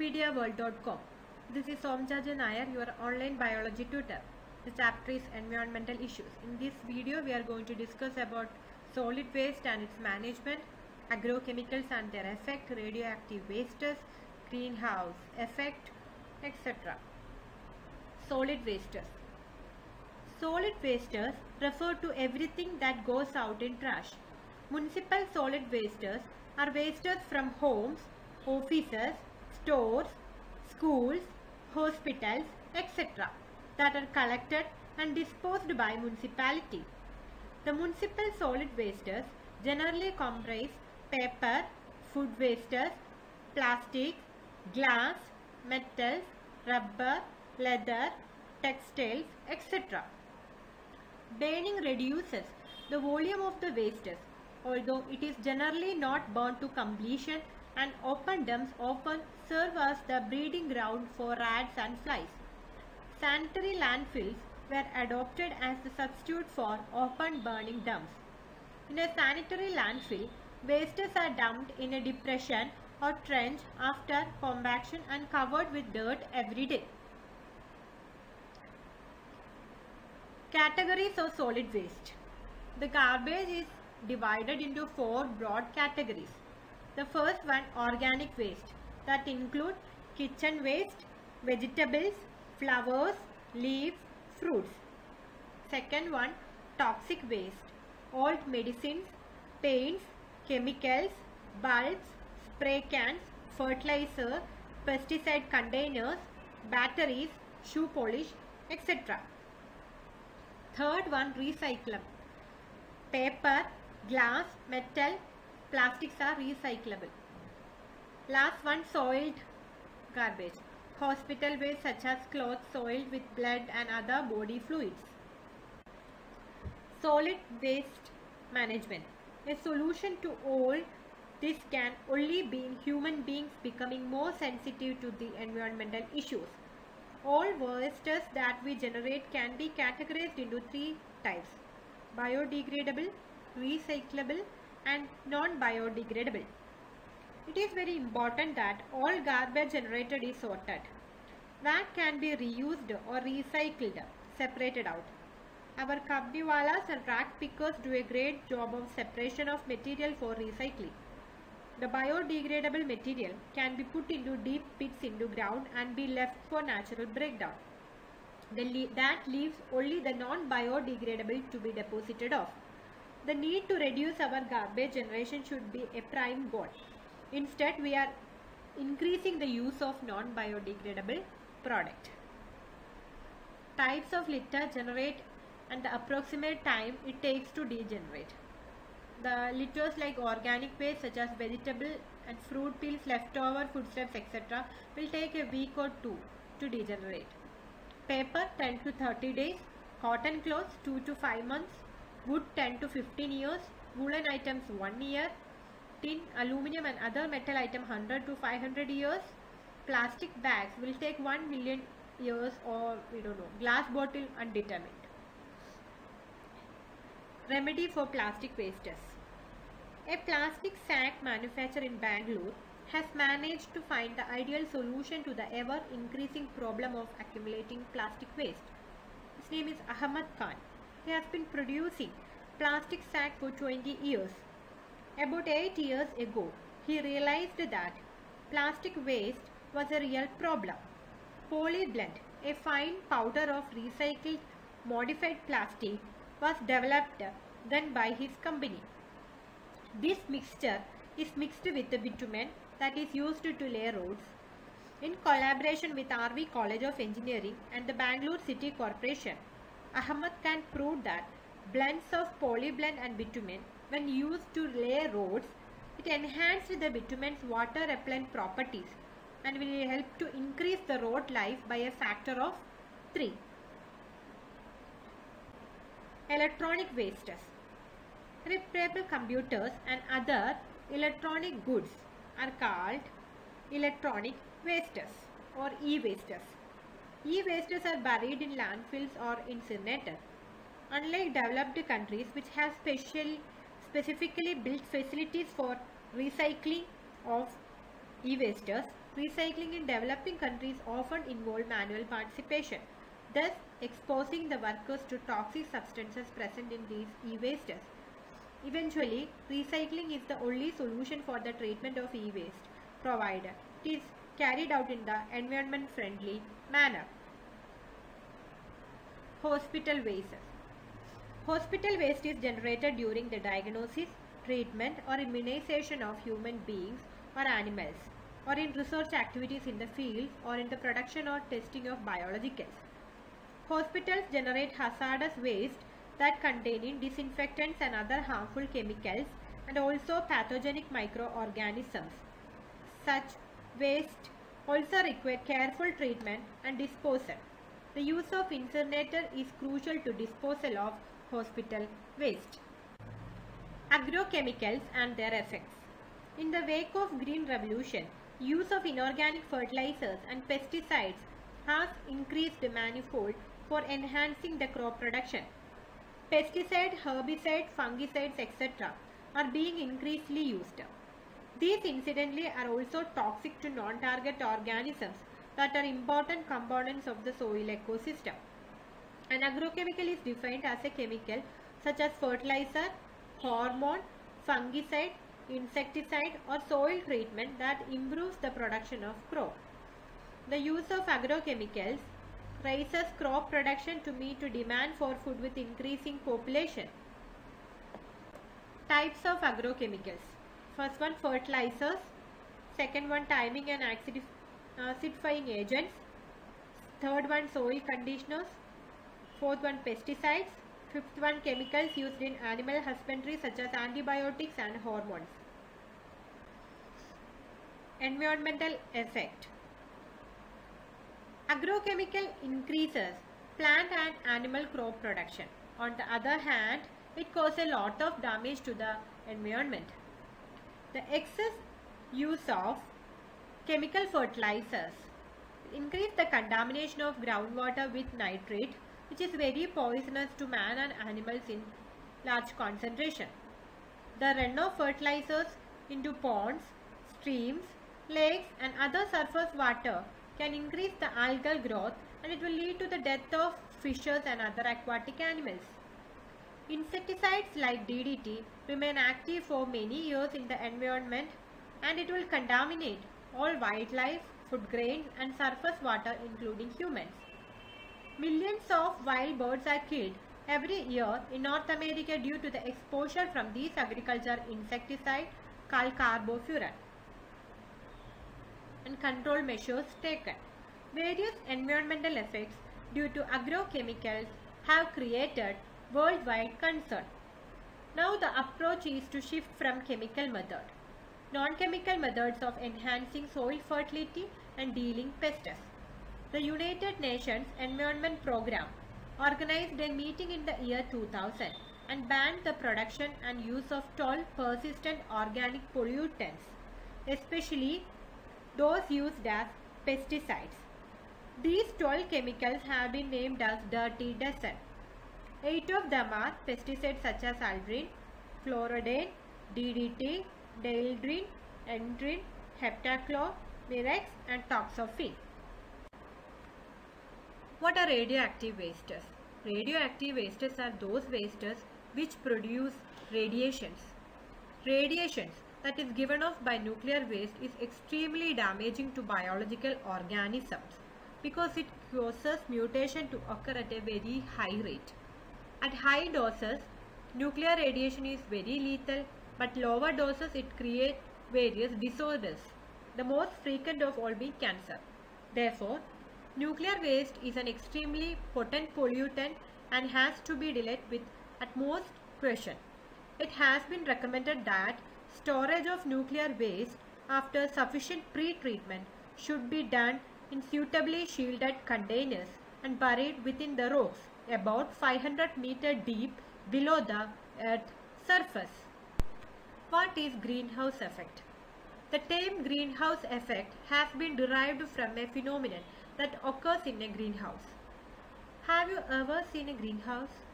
edupediaworld.com. This is Somjaja Nair, your online biology tutor. The chapter is environmental issues. In this video, we are going to discuss about solid waste and its management, agrochemicals and their effect, radioactive wastes, greenhouse effect, etc. Solid wastes. Solid wastes refer to everything that goes out in trash. Municipal solid wastes are wastes from homes, offices, stores, schools, hospitals, etc. that are collected and disposed by municipality. The municipal solid wastes generally comprise paper, food wastes, plastic, glass, metals, rubber, leather, textiles, etc. Burning reduces the volume of the wastes, although it is generally not burned to completion and open dumps often serve as the breeding ground for rats and flies. Sanitary landfills were adopted as the substitute for open burning dumps. In a sanitary landfill, wastes are dumped in a depression or trench after compaction and covered with dirt every day. Categories of solid waste. The garbage is divided into four broad categories. The first one organic waste that include kitchen waste, vegetables, flowers, leaves, fruits. Second one toxic waste, old medicines, paints, chemicals, bulbs, spray cans, fertilizer, pesticide containers, batteries, shoe polish, etc. Third one recyclable. Paper, glass, metal, plastics are recyclable. Last one soiled garbage. Hospital waste such as clothes soiled with blood and other body fluids. Solid waste management. A solution to all this can only be in human beings becoming more sensitive to the environmental issues. All wastes that we generate can be categorized into three types biodegradable, recyclable, and non biodegradable. It is very important that all garbage generated is sorted. That can be reused or recycled, separated out. Our kabdiwalas and rag pickers do a great job of separation of material for recycling. The biodegradable material can be put into deep pits into ground and be left for natural breakdown. Le that leaves only the non-biodegradable to be deposited off. The need to reduce our garbage generation should be a prime goal. Instead, we are increasing the use of non-biodegradable product. Types of litter generate and the approximate time it takes to degenerate. The litters like organic waste such as vegetable and fruit peels, leftover foodstuffs etc. will take a week or two to degenerate. Paper 10 to 30 days, cotton clothes 2 to 5 months, wood 10 to 15 years, woolen items 1 year, tin, aluminum and other metal item 100 to 500 years, plastic bags will take 1 million years or we don't know, glass bottle undetermined. Remedy for plastic wastes. A plastic sack manufacturer in Bangalore has managed to find the ideal solution to the ever increasing problem of accumulating plastic waste. His name is Ahmad Khan. He has been producing plastic sack for 20 years. About 8 years ago, he realized that plastic waste was a real problem. Polyblend, a fine powder of recycled modified plastic, was developed then by his company. This mixture is mixed with the bitumen that is used to lay roads. In collaboration with RV College of Engineering and the Bangalore City Corporation, Ahmad Khan proved that blends of polyblend and bitumen when used to lay roads, it enhanced the bitumen's water repellent properties and will help to increase the road life by a factor of 3. Electronic wastes. Repairable computers and other electronic goods are called electronic wastes or e-wastes. E-wastes are buried in landfills or incinerated. Unlike developed countries which have special, specifically built facilities for recycling of e-wastes, recycling in developing countries often involve manual participation, thus exposing the workers to toxic substances present in these e-wastes. Eventually, recycling is the only solution for the treatment of e-waste, provided it is carried out in the environment-friendly manner. Hospital waste. Hospital waste is generated during the diagnosis, treatment or immunization of human beings or animals or in research activities in the field or in the production or testing of biologicals. Hospitals generate hazardous waste that contain disinfectants and other harmful chemicals and also pathogenic microorganisms. Such waste also require careful treatment and disposal. The use of incinerator is crucial to disposal of hospital waste. Agrochemicals and their effects. In the wake of green revolution, use of inorganic fertilizers and pesticides has increased manifold for enhancing the crop production. Pesticide, herbicide, fungicides, etc. are being increasingly used. These incidentally are also toxic to non-target organisms that are important components of the soil ecosystem. An agrochemical is defined as a chemical such as fertilizer, hormone, fungicide, insecticide or soil treatment that improves the production of crop. The use of agrochemicals raises crop production to meet demand for food with increasing population. Types of agrochemicals. First one fertilizers, second one timing and uh, acidifying agents, third one soil conditioners, fourth one pesticides, fifth one chemicals used in animal husbandry such as antibiotics and hormones. Environmental effect Agrochemical increases plant and animal crop production. On the other hand, it causes a lot of damage to the environment. The excess use of chemical fertilizers increase the contamination of groundwater with nitrate which is very poisonous to man and animals in large concentration. The runoff fertilizers into ponds, streams, lakes and other surface water can increase the algal growth and it will lead to the death of fishes and other aquatic animals. Insecticides like DDT remain active for many years in the environment and it will contaminate all wildlife, food grains and surface water including humans. Millions of wild birds are killed every year in North America due to the exposure from these agriculture insecticide called carbofuran and control measures taken. Various environmental effects due to agrochemicals have created worldwide concern. Now the approach is to shift from chemical method, non-chemical methods of enhancing soil fertility and dealing pests. The United Nations Environment Programme organized a meeting in the year 2000 and banned the production and use of 12 persistent organic pollutants, especially those used as pesticides. These 12 chemicals have been named as dirty dozen. Eight of them are pesticides such as aldrin, fluoride, DDT, dieldrin, endrin, heptachlor, mirex and toxaphene. What are radioactive wastes? Radioactive wastes are those wastes which produce radiations. Radiations that is given off by nuclear waste is extremely damaging to biological organisms because it causes mutation to occur at a very high rate. At high doses, nuclear radiation is very lethal but lower doses it creates various disorders. The most frequent of all being cancer. Therefore, nuclear waste is an extremely potent pollutant and has to be dealt with utmost caution. It has been recommended that storage of nuclear waste after sufficient pre-treatment should be done in suitably shielded containers and buried within the rocks about 500 meter deep below the earth surface. What is greenhouse effect? The term greenhouse effect has been derived from a phenomenon that occurs in a greenhouse. Have you ever seen a greenhouse?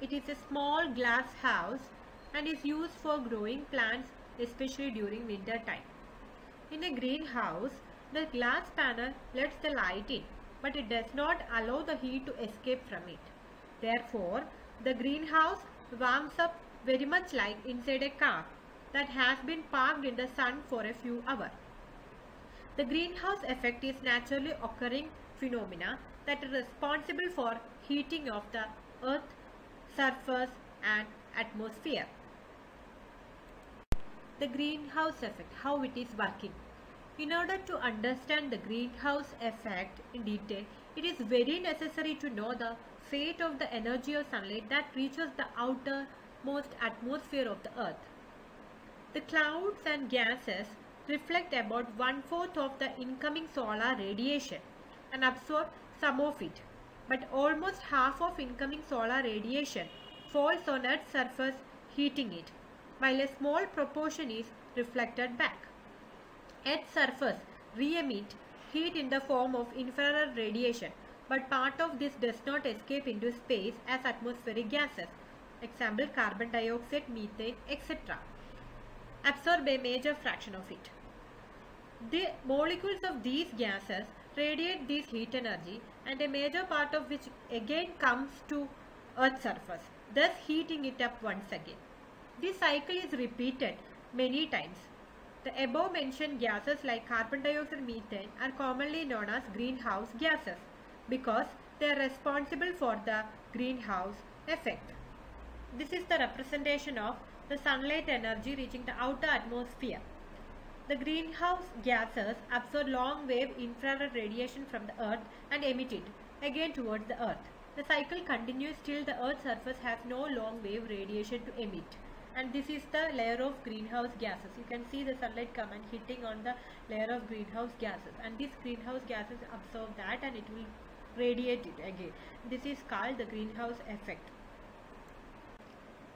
It is a small glass house and is used for growing plants especially during winter time. In a greenhouse, The glass panel lets the light in, but it does not allow the heat to escape from it. Therefore, the greenhouse warms up very much like inside a car that has been parked in the sun for a few hours. The greenhouse effect is naturally occurring phenomena that are responsible for heating of the earth, surface and atmosphere. The greenhouse effect, how it is working. In order to understand the greenhouse effect in detail, it is very necessary to know the fate of the energy of sunlight that reaches the outermost atmosphere of the earth. The clouds and gases reflect about one-fourth of the incoming solar radiation and absorb some of it. But almost half of incoming solar radiation falls on Earth's surface heating it, while a small proportion is reflected back. Earth's surface re-emit heat in the form of infrared radiation, but part of this does not escape into space as atmospheric gases, example carbon dioxide, methane, etc. absorb a major fraction of it. The molecules of these gases radiate this heat energy and a major part of which again comes to Earth's surface, thus heating it up once again. This cycle is repeated many times. The above mentioned gases like carbon dioxide and methane are commonly known as greenhouse gases because they are responsible for the greenhouse effect. This is the representation of the sunlight energy reaching the outer atmosphere. The greenhouse gases absorb long wave infrared radiation from the earth and emit it again towards the earth. The cycle continues till the earth's surface has no long wave radiation to emit. And this is the layer of greenhouse gases. You can see the sunlight come and hitting on the layer of greenhouse gases. And these greenhouse gases absorb that and it will radiate it again. This is called the greenhouse effect.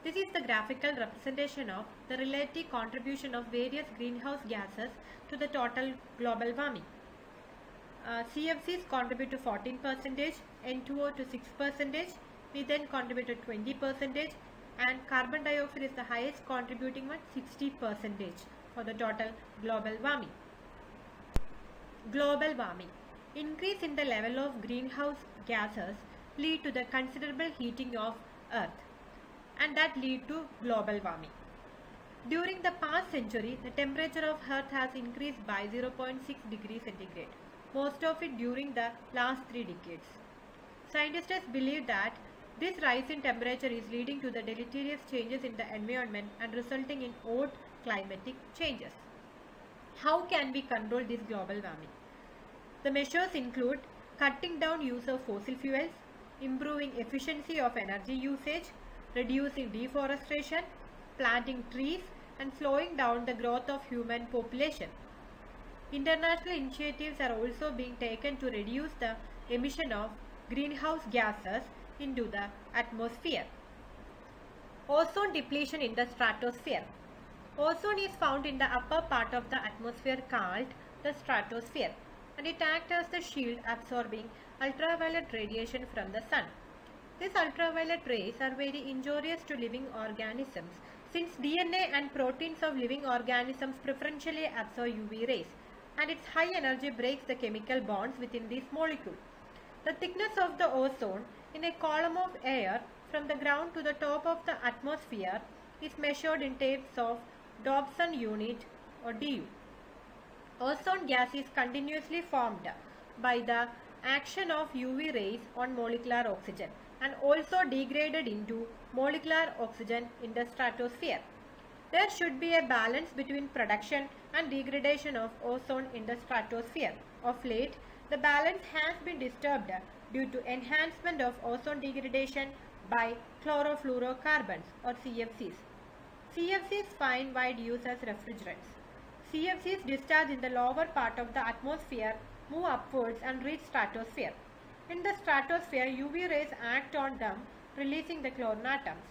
This is the graphical representation of the relative contribution of various greenhouse gases to the total global warming. Uh, CFCs contribute to 14 percentage, N2O to 6 percentage, methane contribute to 20 percentage, and carbon dioxide is the highest contributing one 60 percentage for the total global warming. Global warming. Increase in the level of greenhouse gases lead to the considerable heating of earth and that lead to global warming. During the past century, the temperature of earth has increased by 0.6 degrees centigrade, most of it during the last three decades. Scientists believe that this rise in temperature is leading to the deleterious changes in the environment and resulting in odd climatic changes. How can we control this global warming? The measures include cutting down use of fossil fuels, improving efficiency of energy usage, reducing deforestation, planting trees and slowing down the growth of human population. International initiatives are also being taken to reduce the emission of greenhouse gases into the atmosphere. Ozone depletion in the stratosphere. Ozone is found in the upper part of the atmosphere called the stratosphere and it acts as the shield absorbing ultraviolet radiation from the sun. These ultraviolet rays are very injurious to living organisms since DNA and proteins of living organisms preferentially absorb UV rays and its high energy breaks the chemical bonds within these molecules. The thickness of the ozone in a column of air from the ground to the top of the atmosphere is measured in tapes of Dobson unit or DU. Ozone gas is continuously formed by the action of UV rays on molecular oxygen and also degraded into molecular oxygen in the stratosphere. There should be a balance between production and degradation of ozone in the stratosphere. Of late, the balance has been disturbed due to enhancement of ozone degradation by chlorofluorocarbons or CFCs. CFCs find wide use as refrigerants. CFCs discharged in the lower part of the atmosphere move upwards and reach stratosphere. In the stratosphere, UV rays act on them, releasing the chlorine atoms.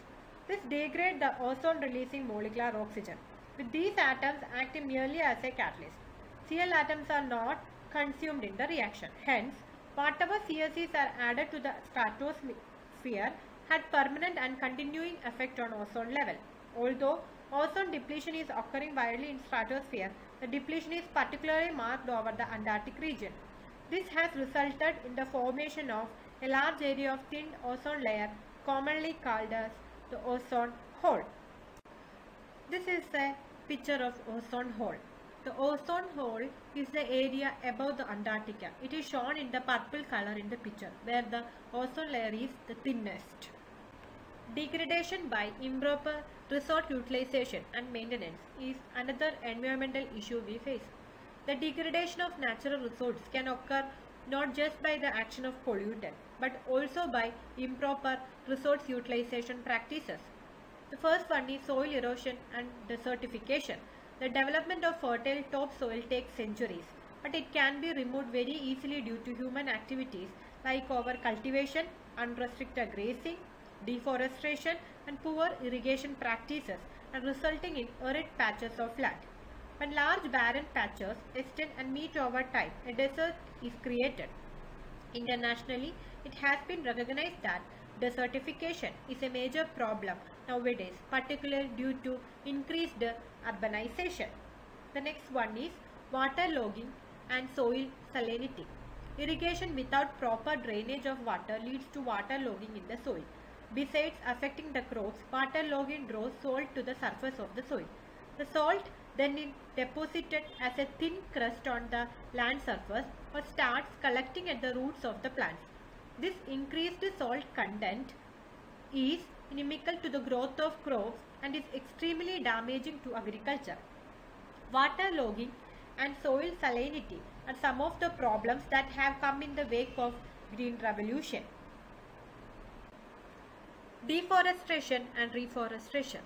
This degrades the ozone-releasing molecular oxygen, with these atoms acting merely as a catalyst. Cl atoms are not consumed in the reaction. Hence, whatever CFCs are added to the stratosphere had permanent and continuing effect on ozone level. Although ozone depletion is occurring widely in stratosphere, The depletion is particularly marked over the Antarctic region. This has resulted in the formation of a large area of thin ozone layer commonly called as the ozone hole. This is a picture of ozone hole. The ozone hole is the area above the Antarctica. It is shown in the purple color in the picture where the ozone layer is the thinnest. Degradation by improper resource utilization and maintenance is another environmental issue we face. The degradation of natural resources can occur not just by the action of pollutant but also by improper resource utilization practices. The first one is soil erosion and desertification. The development of fertile topsoil takes centuries, but it can be removed very easily due to human activities like over cultivation, unrestricted grazing, deforestation and poor irrigation practices and resulting in arid patches of land. When large barren patches extend and meet over time, a desert is created. Internationally, it has been recognized that desertification is a major problem nowadays, particularly due to increased urbanization. The next one is waterlogging and soil salinity. Irrigation without proper drainage of water leads to waterlogging in the soil. Besides affecting the crops, waterlogging draws salt to the surface of the soil. The salt then is deposited as a thin crust on the land surface or starts collecting at the roots of the plants. This increased salt content is inimical to the growth of crops and is extremely damaging to agriculture. Waterlogging and soil salinity are some of the problems that have come in the wake of green revolution. Deforestation and reforestation.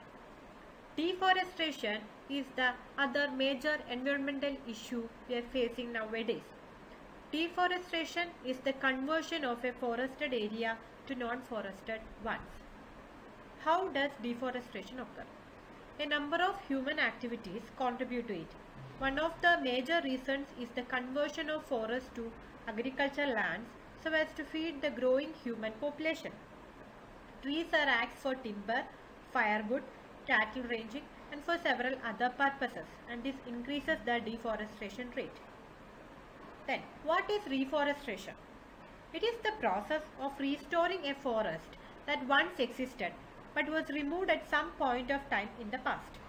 Deforestation is the other major environmental issue we are facing nowadays. Deforestation is the conversion of a forested area to non-forested ones. How does deforestation occur? A number of human activities contribute to it. One of the major reasons is the conversion of forests to agricultural lands so as to feed the growing human population. Trees are axed for timber, firewood, cattle ranging and for several other purposes and this increases the deforestation rate. Then, what is reforestation? It is the process of restoring a forest that once existed but was removed at some point of time in the past.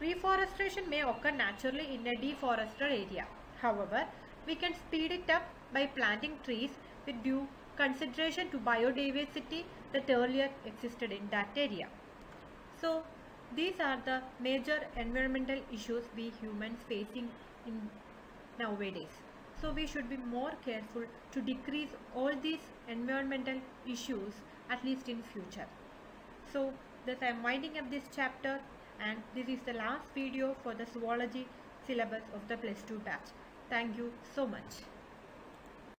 Reforestation may occur naturally in a deforested area. However, we can speed it up by planting trees with due consideration to biodiversity that earlier existed in that area. So, these are the major environmental issues we humans facing in nowadays. So we should be more careful to decrease all these environmental issues at least in future. So thus I am winding up this chapter and this is the last video for the zoology syllabus of the plus 2 batch. Thank you so much.